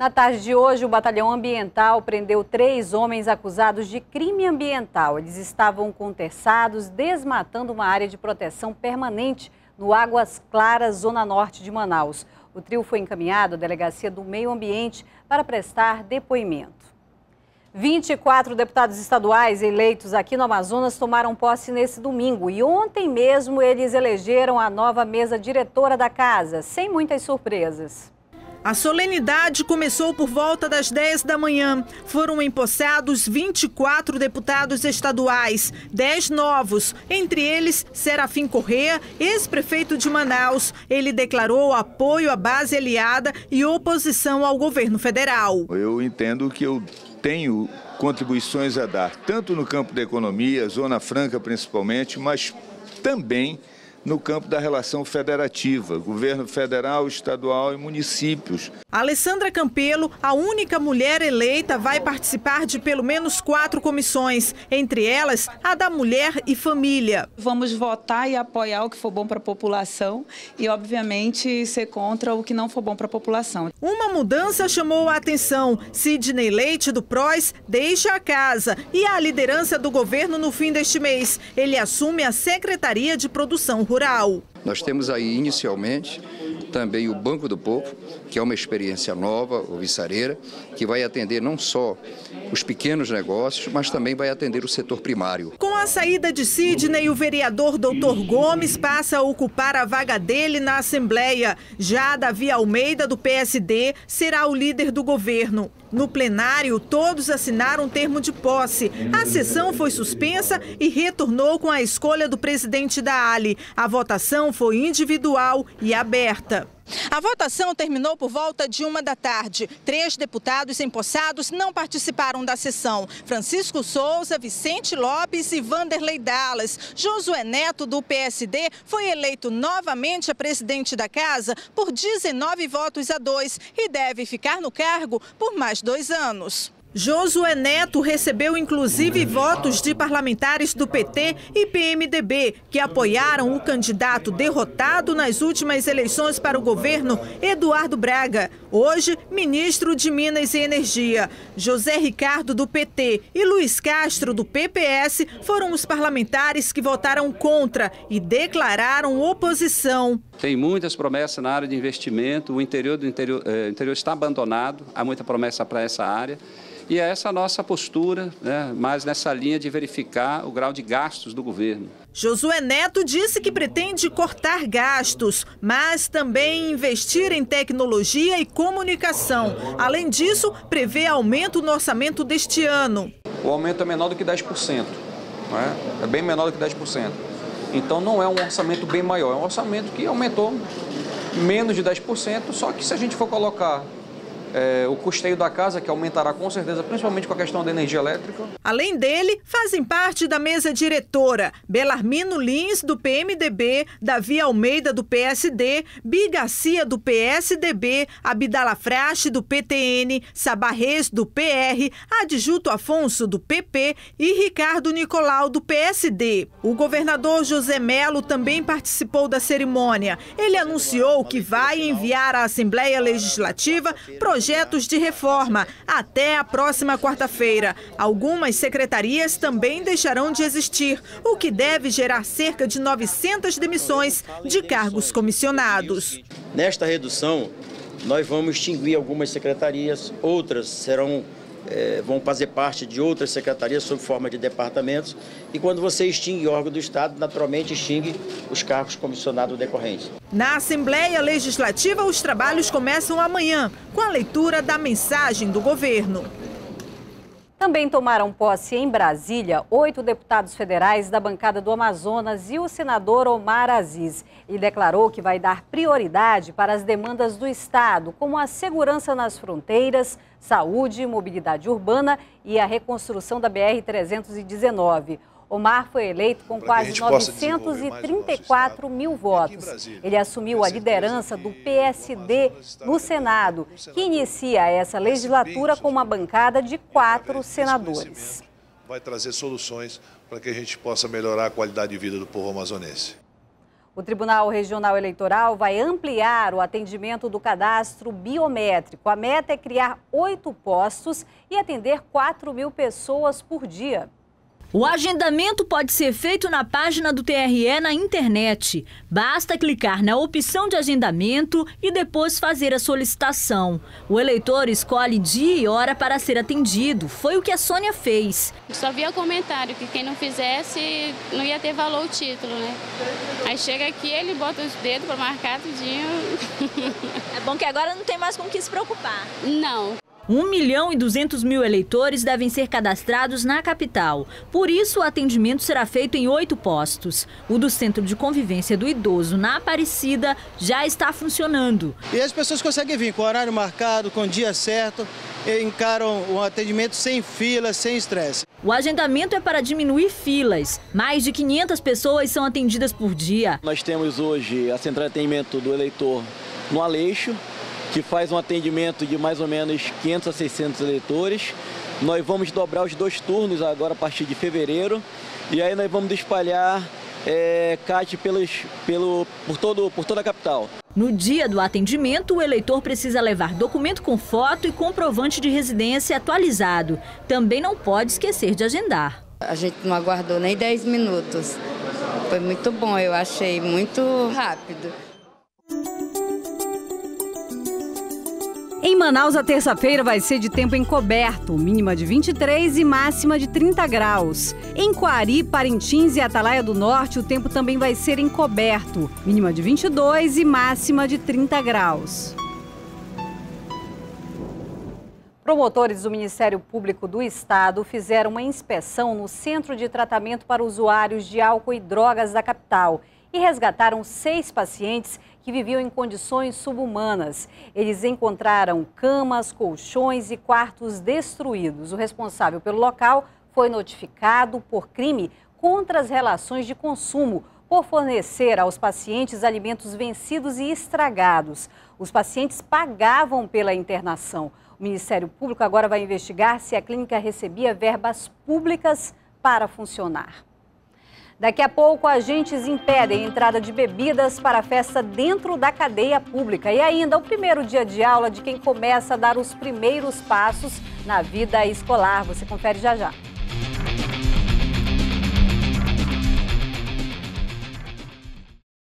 Na tarde de hoje, o Batalhão Ambiental prendeu três homens acusados de crime ambiental. Eles estavam contestados desmatando uma área de proteção permanente no Águas Claras, zona norte de Manaus. O trio foi encaminhado à Delegacia do Meio Ambiente para prestar depoimento. 24 deputados estaduais eleitos aqui no Amazonas tomaram posse nesse domingo e ontem mesmo eles elegeram a nova mesa diretora da casa, sem muitas surpresas. A solenidade começou por volta das 10 da manhã. Foram empossados 24 deputados estaduais, 10 novos, entre eles Serafim Correa, ex-prefeito de Manaus. Ele declarou apoio à base aliada e oposição ao governo federal. Eu entendo que eu tenho contribuições a dar, tanto no campo da economia, Zona Franca principalmente, mas também no campo da relação federativa, governo federal, estadual e municípios. Alessandra Campelo, a única mulher eleita, vai participar de pelo menos quatro comissões, entre elas a da Mulher e Família. Vamos votar e apoiar o que for bom para a população e, obviamente, ser contra o que não for bom para a população. Uma mudança chamou a atenção. Sidney Leite, do PROS, deixa a casa e a liderança do governo no fim deste mês. Ele assume a Secretaria de Produção Rural. Nós temos aí, inicialmente, também o Banco do Povo, que é uma experiência nova, o Viçareira, que vai atender não só os pequenos negócios, mas também vai atender o setor primário. Com a saída de Sidney, o vereador Doutor Gomes passa a ocupar a vaga dele na Assembleia. Já Davi Almeida, do PSD, será o líder do governo. No plenário, todos assinaram termo de posse. A sessão foi suspensa e retornou com a escolha do presidente da Ali. A votação foi individual e aberta. A votação terminou por volta de uma da tarde. Três deputados empossados não participaram da sessão. Francisco Souza, Vicente Lopes e Vanderlei Dallas. Josué Neto, do PSD, foi eleito novamente a presidente da casa por 19 votos a 2 e deve ficar no cargo por mais dois anos. Josué Neto recebeu inclusive votos de parlamentares do PT e PMDB, que apoiaram o candidato derrotado nas últimas eleições para o governo, Eduardo Braga, hoje ministro de Minas e Energia. José Ricardo, do PT, e Luiz Castro, do PPS, foram os parlamentares que votaram contra e declararam oposição. Tem muitas promessas na área de investimento, o interior do interior, eh, interior está abandonado, há muita promessa para essa área. E é essa a nossa postura, né, mais nessa linha de verificar o grau de gastos do governo. Josué Neto disse que pretende cortar gastos, mas também investir em tecnologia e comunicação. Além disso, prevê aumento no orçamento deste ano. O aumento é menor do que 10%, é? é bem menor do que 10%. Então não é um orçamento bem maior, é um orçamento que aumentou menos de 10%, só que se a gente for colocar é, o custeio da casa, que aumentará com certeza, principalmente com a questão da energia elétrica. Além dele, fazem parte da mesa diretora Belarmino Lins, do PMDB, Davi Almeida, do PSD, Bigacia, do PSDB, Abdala Frache, do PTN, Sabarres, do PR, Adjuto Afonso, do PP e Ricardo Nicolau, do PSD. O governador José Melo também participou da cerimônia. Ele anunciou que vai enviar à Assembleia Legislativa projetos projetos de reforma até a próxima quarta-feira. Algumas secretarias também deixarão de existir, o que deve gerar cerca de 900 demissões de cargos comissionados. Nesta redução, nós vamos extinguir algumas secretarias, outras serão é, vão fazer parte de outras secretarias sob forma de departamentos. E quando você extingue órgão do Estado, naturalmente extingue os cargos comissionados decorrentes. Na Assembleia Legislativa, os trabalhos começam amanhã, com a leitura da mensagem do governo. Também tomaram posse em Brasília oito deputados federais da bancada do Amazonas e o senador Omar Aziz. Ele declarou que vai dar prioridade para as demandas do Estado, como a segurança nas fronteiras, saúde, mobilidade urbana e a reconstrução da BR-319. Omar foi eleito com quase 934 mil votos. Ele assumiu a liderança do PSD no Senado, que inicia essa legislatura com uma bancada de quatro senadores. Vai trazer soluções para que a gente possa melhorar a qualidade de vida do povo amazonense. O Tribunal Regional Eleitoral vai ampliar o atendimento do cadastro biométrico. A meta é criar oito postos e atender 4 mil pessoas por dia. O agendamento pode ser feito na página do TRE na internet. Basta clicar na opção de agendamento e depois fazer a solicitação. O eleitor escolhe dia e hora para ser atendido. Foi o que a Sônia fez. Só via comentário que quem não fizesse não ia ter valor o título, né? Aí chega aqui, ele bota os dedos para marcar tudinho. É bom que agora não tem mais com o que se preocupar. Não. 1 milhão e 200 mil eleitores devem ser cadastrados na capital. Por isso, o atendimento será feito em oito postos. O do Centro de Convivência do Idoso, na Aparecida, já está funcionando. E as pessoas conseguem vir com horário marcado, com dia certo, encaram o atendimento sem fila, sem estresse. O agendamento é para diminuir filas. Mais de 500 pessoas são atendidas por dia. Nós temos hoje a central de atendimento do eleitor no Aleixo, que faz um atendimento de mais ou menos 500 a 600 eleitores. Nós vamos dobrar os dois turnos agora a partir de fevereiro e aí nós vamos espalhar é, CAT pelos, pelo, por, todo, por toda a capital. No dia do atendimento, o eleitor precisa levar documento com foto e comprovante de residência atualizado. Também não pode esquecer de agendar. A gente não aguardou nem 10 minutos. Foi muito bom, eu achei muito rápido. Manaus, a terça-feira vai ser de tempo encoberto, mínima de 23 e máxima de 30 graus. Em Coari, Parintins e Atalaia do Norte, o tempo também vai ser encoberto, mínima de 22 e máxima de 30 graus. Promotores do Ministério Público do Estado fizeram uma inspeção no Centro de Tratamento para Usuários de Álcool e Drogas da capital e resgataram seis pacientes que viviam em condições subhumanas. Eles encontraram camas, colchões e quartos destruídos. O responsável pelo local foi notificado por crime contra as relações de consumo por fornecer aos pacientes alimentos vencidos e estragados. Os pacientes pagavam pela internação. O Ministério Público agora vai investigar se a clínica recebia verbas públicas para funcionar. Daqui a pouco, agentes impedem a entrada de bebidas para a festa dentro da cadeia pública. E ainda o primeiro dia de aula de quem começa a dar os primeiros passos na vida escolar. Você confere já já.